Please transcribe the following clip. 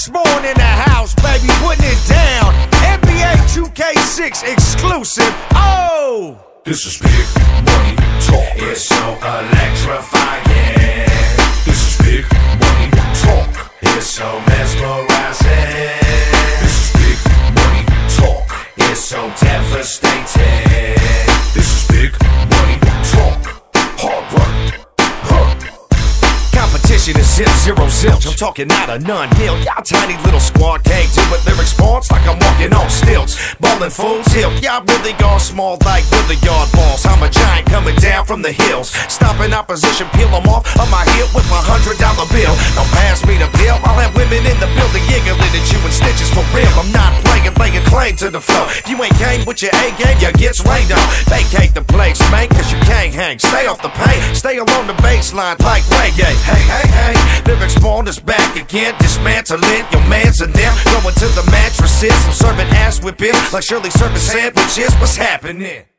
Max Bourne in the house, baby, putting it down. NBA 2K6 exclusive. Oh! This is big money talk. It's so electrifying. This is big money talk. It's so mesmerizing. This is big money talk. It's so devastating. This is big Competition is zip, zero zilch. I'm talking out of none nil. Y'all tiny little squad can't do it. Lyric sports like I'm walking on stilts. Ballin' full tilt. Y'all really gone small like billiard balls. I'm a giant coming down from the hills. Stopping opposition, peel them off on my heel with my hundred dollar bill. Don't pass me the bill. I'll have women in the building giggling at you in stitches for real. I'm not playing, laying claim to the flow. If you ain't game with your A game, you gets rained on. Vacate the place, man, cause you can't hang. Stay off the paint, stay along the baseline like reggae. Hey, hey, hey, is back again. Dismantling your mans and them. Going to the mattresses. I'm serving ass whipping like Shirley serving sandwiches. What's happening?